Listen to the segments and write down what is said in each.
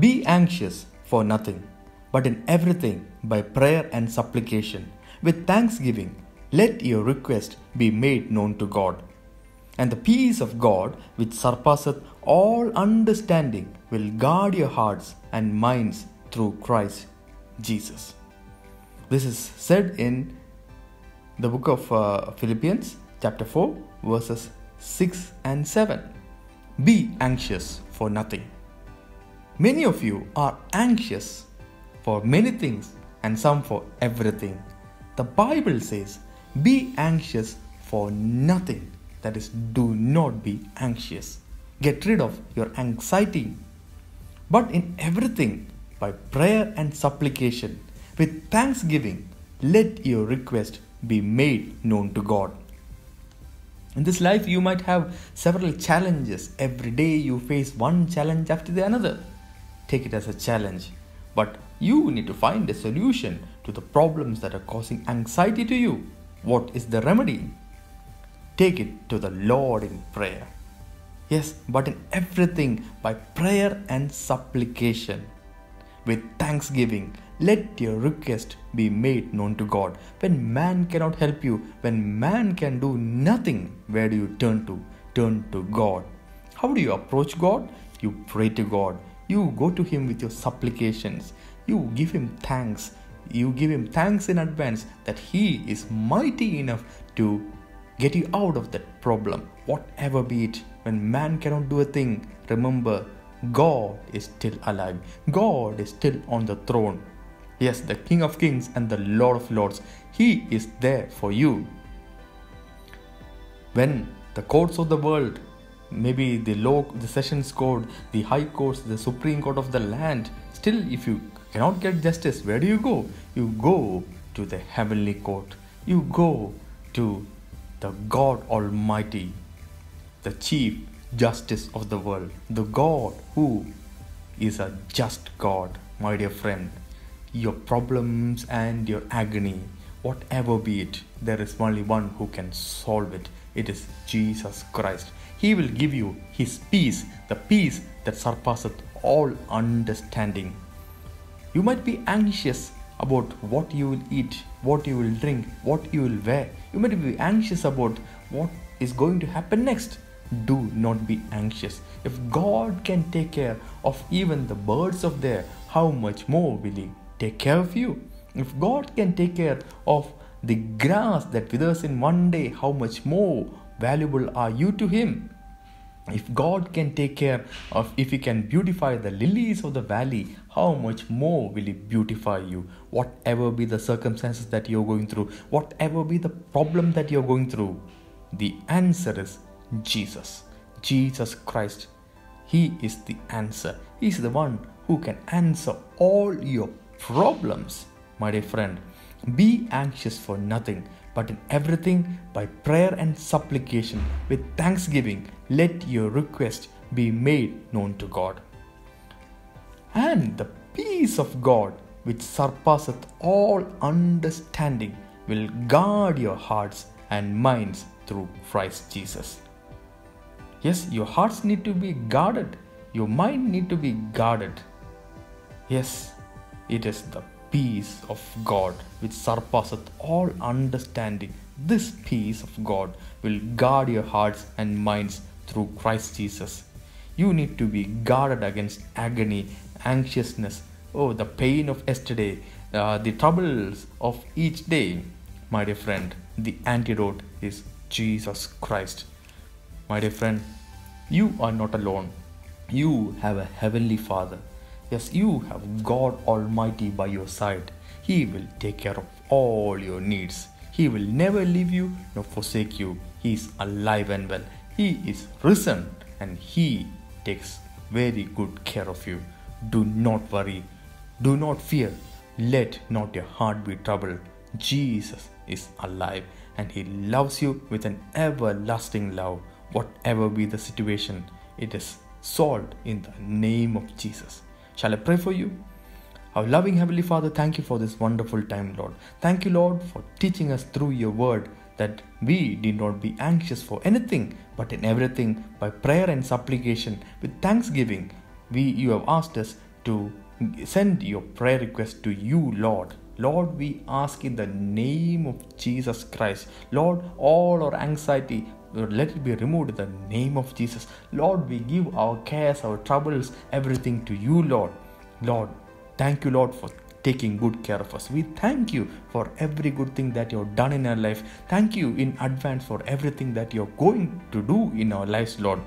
Be anxious for nothing, but in everything by prayer and supplication, with thanksgiving, let your request be made known to God. And the peace of God, which surpasseth all understanding, will guard your hearts and minds through Christ Jesus. This is said in the book of uh, Philippians, chapter 4, verses 6 and 7. Be anxious for nothing. Many of you are anxious for many things and some for everything. The Bible says, Be anxious for nothing. That is, do not be anxious. Get rid of your anxiety. But in everything, by prayer and supplication, with thanksgiving, let your request be made known to God. In this life, you might have several challenges. Every day, you face one challenge after the another. Take it as a challenge. But you need to find a solution to the problems that are causing anxiety to you. What is the remedy? Take it to the Lord in prayer. Yes, but in everything by prayer and supplication. With thanksgiving, let your request be made known to God. When man cannot help you, when man can do nothing, where do you turn to? Turn to God. How do you approach God? You pray to God. You go to Him with your supplications. You give Him thanks. You give Him thanks in advance that He is mighty enough to get you out of that problem, whatever be it. When man cannot do a thing, remember God is still alive. God is still on the throne. Yes, the King of Kings and the Lord of Lords. He is there for you. When the courts of the world, maybe the law, the sessions court, the high courts, the supreme court of the land, still if you cannot get justice, where do you go? You go to the heavenly court. You go to the God Almighty, the chief justice of the world, the God who is a just God, my dear friend your problems and your agony, whatever be it, there is only one who can solve it. It is Jesus Christ. He will give you His peace, the peace that surpasseth all understanding. You might be anxious about what you will eat, what you will drink, what you will wear. You might be anxious about what is going to happen next. Do not be anxious. If God can take care of even the birds of the air, how much more will He take care of you. If God can take care of the grass that withers in one day, how much more valuable are you to Him? If God can take care of, if He can beautify the lilies of the valley, how much more will He beautify you? Whatever be the circumstances that you're going through, whatever be the problem that you're going through, the answer is Jesus. Jesus Christ. He is the answer. He is the one who can answer all your problems, my dear friend. Be anxious for nothing, but in everything by prayer and supplication with thanksgiving, let your request be made known to God. And the peace of God, which surpasseth all understanding, will guard your hearts and minds through Christ Jesus. Yes, your hearts need to be guarded. Your mind need to be guarded. Yes, it is the peace of God which surpasseth all understanding. This peace of God will guard your hearts and minds through Christ Jesus. You need to be guarded against agony, anxiousness, oh, the pain of yesterday, uh, the troubles of each day. My dear friend, the antidote is Jesus Christ. My dear friend, you are not alone. You have a heavenly Father Yes, you have God Almighty by your side. He will take care of all your needs. He will never leave you nor forsake you. He is alive and well. He is risen and He takes very good care of you. Do not worry. Do not fear. Let not your heart be troubled. Jesus is alive and He loves you with an everlasting love. Whatever be the situation, it is solved in the name of Jesus. Shall I pray for you? Our loving Heavenly Father, thank you for this wonderful time, Lord. Thank you, Lord, for teaching us through your word that we need not be anxious for anything, but in everything, by prayer and supplication, with thanksgiving, we you have asked us to send your prayer request to you, Lord. Lord, we ask in the name of Jesus Christ. Lord, all our anxiety, let it be removed in the name of Jesus. Lord, we give our cares, our troubles, everything to you, Lord. Lord, thank you, Lord, for taking good care of us. We thank you for every good thing that you've done in our life. Thank you in advance for everything that you're going to do in our lives, Lord.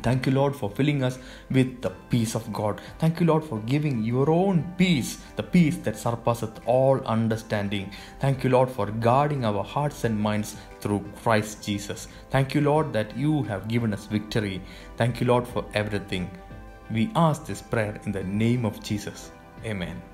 Thank you, Lord, for filling us with the peace of God. Thank you, Lord, for giving your own peace, the peace that surpasseth all understanding. Thank you, Lord, for guarding our hearts and minds through Christ Jesus. Thank you, Lord, that you have given us victory. Thank you, Lord, for everything. We ask this prayer in the name of Jesus. Amen.